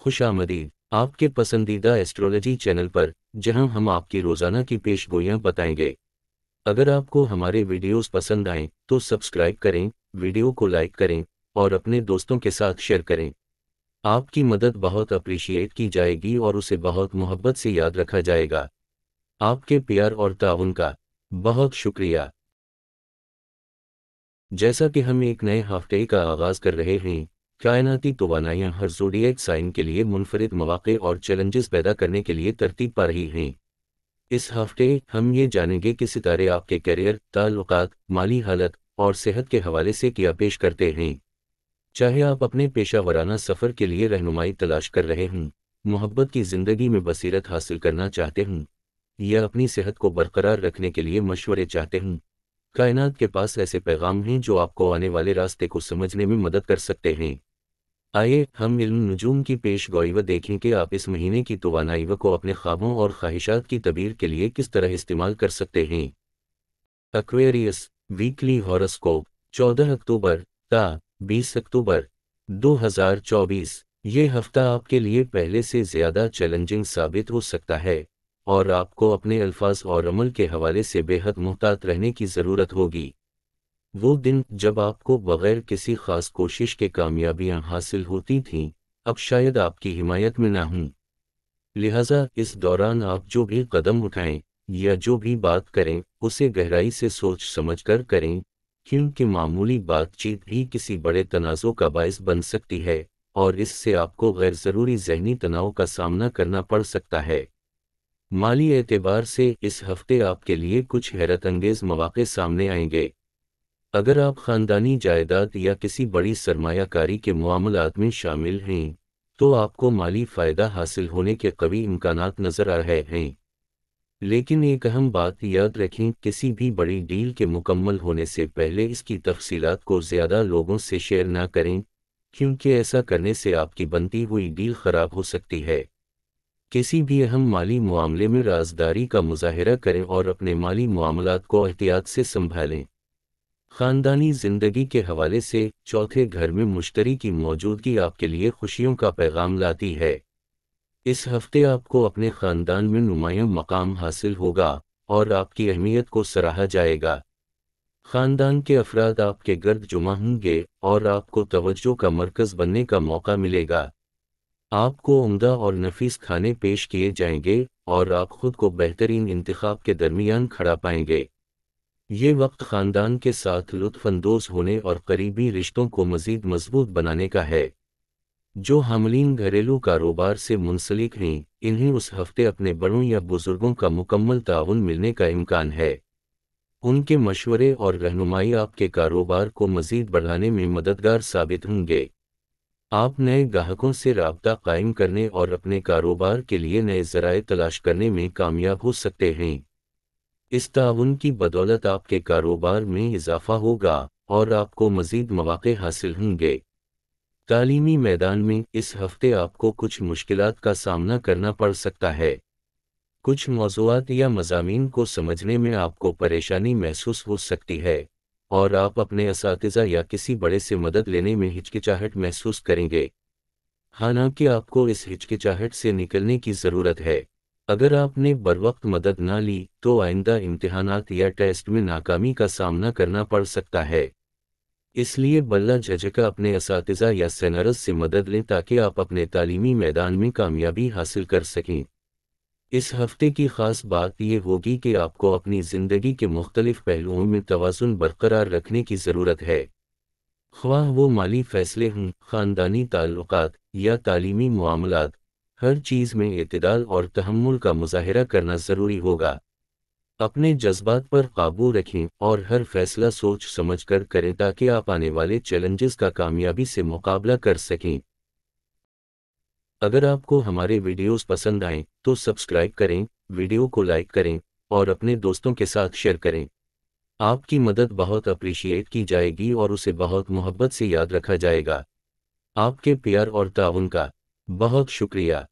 खुश आमदीद आपके पसंदीदा एस्ट्रोलॉजी चैनल पर, जहाँ हम आपकी रोज़ाना की पेशगोइयाँ बताएँगे। अगर आपको हमारे वीडियोस पसंद आए तो सब्सक्राइब करें, वीडियो को लाइक करें, और अपने दोस्तों के साथ शेयर करें। आपकी मदद बहुत अप्रिशिएट की जाएगी और उसे बहुत मोहब्बत से याद रखा जाएगा। आपके प्यार और ताउन का बहुत शुक्रिया। जैसा कि हम एक नए हफ़्ते का आगाज़ कर रहे हैं कायनाती तोानाइयाँ हर जोडियक साइन के लिए मुनफरद मौाक़े और चैलेंजेस पैदा करने के लिए तरतीब पा रही हैं। इस हफ़्ते हम ये जानेंगे कि सितारे आपके करियर, ताल्लुकात, माली हालत और सेहत के हवाले से क्या पेश करते हैं। चाहे आप अपने पेशा वराना सफ़र के लिए रहनुमाई तलाश कर रहे हों, मोहब्बत की ज़िंदगी में बसीरत हासिल करना चाहते हों, या अपनी सेहत को बरकरार रखने के लिए मशवरे चाहते हों, कायनात के पास ऐसे पैगाम हैं जो आपको आने वाले रास्ते को समझने में मदद कर सकते हैं। आइए, हम इल्म नजूम की पेश गोई व देखें कि आप इस महीने की तोानाई को अपने ख्वाबों और ख्वाहिशात की तबीर के लिए किस तरह इस्तेमाल कर सकते हैं। एक्वेरियस वीकली हॉरोस्कोप 14 अक्टूबर, ता 20 अक्टूबर 2024 ये हफ़्ता आपके लिए पहले से ज़्यादा चैलेंजिंग साबित हो सकता है और आपको अपने अल्फाज और अमल के हवाले से बेहद मुहतात रहने की ज़रूरत होगी। वो दिन जब आपको बगैर किसी खास कोशिश के कामयाबियाँ हासिल होती थीं, अब शायद आपकी हिमायत में ना हूँ। लिहाजा इस दौरान आप जो भी कदम उठाएँ, या जो भी बात करें, उसे गहराई से सोच समझ कर करें, क्योंकि मामूली बातचीत भी किसी बड़े तनाज़ों का बायस बन सकती है, और इससे आपको गैर ज़रूरी जहनी तनाव का सामना करना पड़ सकता है। माली एतबार से इस हफ़्ते आपके लिए कुछ हैरत अंगेज मौाक़े सामने आएँगे। अगर आप ख़ानदानी जायदाद या किसी बड़ी सरमाकारी के मामलात में शामिल हैं तो आपको माली फ़ायदा हासिल होने के कभी इम्कान नज़र आ रहे हैं। लेकिन एक अहम बात याद रखें, किसी भी बड़ी डील के मुकम्मल होने से पहले इसकी तफसीलात को ज़्यादा लोगों से शेयर ना करें, क्योंकि ऐसा करने से आपकी बनती हुई डील ख़राब हो सकती है। किसी भी अहम माली मामले में राजदारी का मुजाहरा करें और अपने माली मामलात को एहतियात से संभालें। ख़ानदानी ज़िंदगी के हवाले से चौथे घर में मुश्तरी की मौजूदगी आपके लिए खुशियों का पैगाम लाती है। इस हफ़्ते आपको अपने ख़ानदान में नुमाया मकाम हासिल होगा और आपकी अहमियत को सराहा जाएगा। ख़ानदान के अफराद आपके गर्द जुमा होंगे और आपको तवज्जो का मरकज़ बनने का मौका मिलेगा। आपको उम्दा और नफीस खाने पेश किए जाएँगे और आप खुद को बेहतरीन इंतखब के दरमियान खड़ा पाएँगे। ये वक्त ख़ानदान के साथ लुत्फानंदोज होने और करीबी रिश्तों को मज़ीद मज़बूत बनाने का है। जो हामलीन घरेलू कारोबार से मुंसलिक हैं, इन्हें उस हफ़्ते अपने बड़ों या बुज़ुर्गों का मुकम्मल ताउन मिलने का इम्कान है। उनके मशवरे और रहनुमाई आपके कारोबार को मज़ीद बढ़ाने में मददगार साबित होंगे। आप नए ग्राहकों से रबता कायम करने और अपने कारोबार के लिए नए ज़राए तलाश करने में कामयाब हो सकते हैं। इस ताउन की बदौलत आपके कारोबार में इजाफा होगा और आपको मज़ीद मौाक़े हासिल होंगे। तालीमी मैदान में इस हफ़्ते आपको कुछ मुश्किल का सामना करना पड़ सकता है। कुछ मौजूद या मजामी को समझने में आपको परेशानी महसूस हो सकती है और आप अपने इस या किसी बड़े से मदद लेने में हिचकिचाहट महसूस करेंगे। हालाँकि आपको इस हिचकिचाहट से निकलने की ज़रूरत है। अगर आपने बर वक्त मदद ना ली तो आइंदा इम्तहानात या टेस्ट में नाकामी का सामना करना पड़ सकता है। इसलिए बल्ला झझका अपने इस या सनरस से मदद लें ताकि आप अपने तालीमी मैदान में कामयाबी हासिल कर सकें। इस हफ़्ते की ख़ास बात यह होगी कि आपको अपनी ज़िंदगी के मुख्तलिफ़ पहलुओं में तोज़ुन बरकरार रखने की ज़रूरत है। ख्वाह वो माली फ़ैसले हों, ख़ानदानी ताल्लुक़ या तालीमी मामलात हर चीज़ में एतदाल और तहमुल का मुजाहरा करना ज़रूरी होगा। अपने जज्बात पर काबू रखें और हर फैसला सोच समझ कर करें ताकि आप आने वाले चैलेंजेस का कामयाबी से मुकाबला कर सकें। अगर आपको हमारे वीडियोस पसंद आएँ तो सब्सक्राइब करें, वीडियो को लाइक करें और अपने दोस्तों के साथ शेयर करें। आपकी मदद बहुत अप्रिशिएट की जाएगी और उसे बहुत मोहब्बत से याद रखा जाएगा। आपके प्यार और ताउन का बहुत शुक्रिया।